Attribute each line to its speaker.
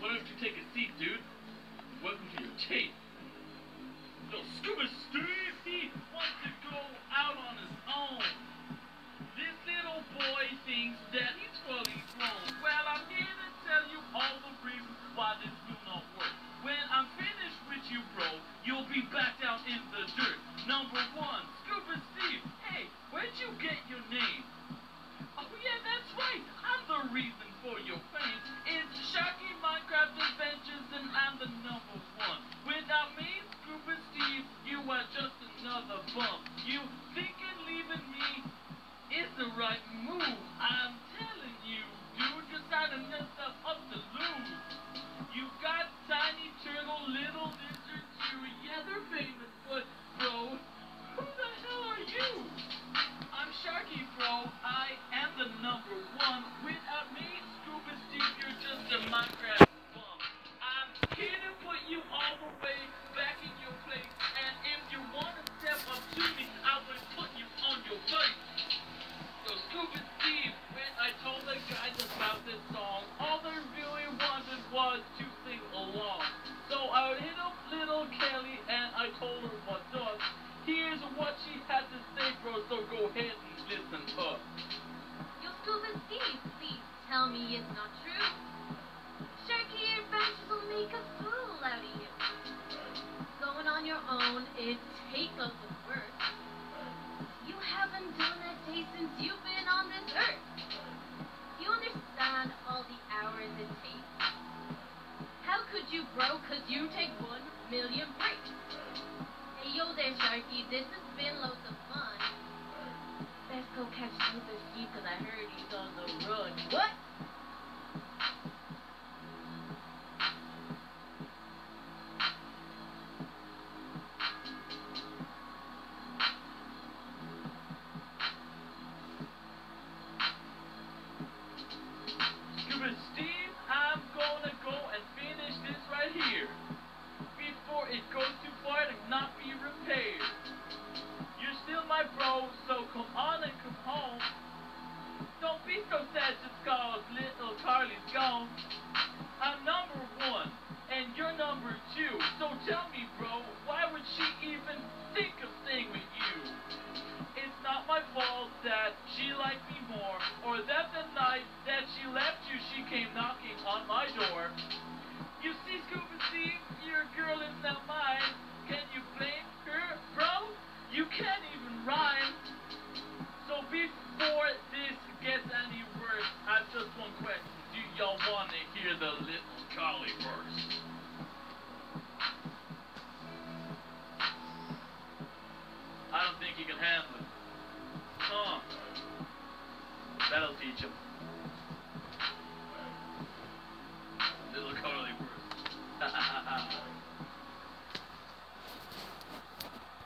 Speaker 1: Why don't you take a seat, dude? Welcome to your tape. Little Scuba Steve, he wants to go out on his own. This little boy thinks that he's fully grown. Well, I'm here to tell you all the reasons why this will not work. When I'm finished with you, bro, you'll be back down in the dirt. Number one, Scuba Steve, hey, where'd you get your name? Oh, yeah, right up little Kelly and I told her what's up. Here's what she had to say, bro, so go ahead and listen up.
Speaker 2: Yo, Scuba Steve, please tell me it's not true. Sharky Adventures will make a fool out of you. Going on your own, it take us a work. You haven't done a day since you've been on this earth. You understand all the hours it takes? How could you grow? Cause you take one million. Hey, yo there, Sharky, this has been loads of fun. Let's go catch Scuba Steve cause I heard he's
Speaker 1: bro, so come on and come home. Don't be so sad just cause little Carly's gone. I'm number one, and you're number two. So tell me, bro, why would she even think of staying with you? It's not my fault that she liked me more, or that the night that she left you, she came knocking before this gets any worse, I have just one question. Do y'all want to hear the little Carly verse?